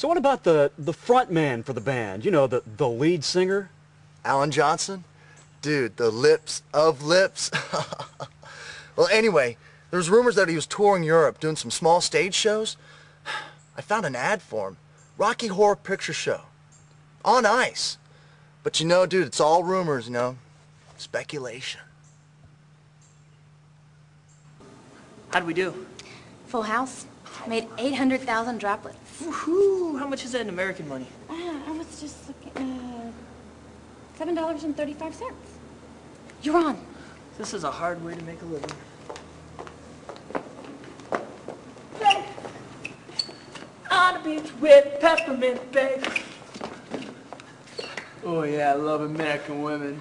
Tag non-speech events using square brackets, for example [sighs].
So what about the, the front man for the band? You know, the, the lead singer? Alan Johnson? Dude, the lips of lips. [laughs] well, anyway, there's rumors that he was touring Europe doing some small stage shows. [sighs] I found an ad for him. Rocky Horror Picture Show. On ice. But you know, dude, it's all rumors, you know. Speculation. How'd we do? Full house. Made 800,000 droplets. Woohoo! How much is that in American money? Ah, I was just looking, uh, $7.35. You're on. This is a hard way to make a living. On the beach with peppermint, babe. Oh yeah, I love American women.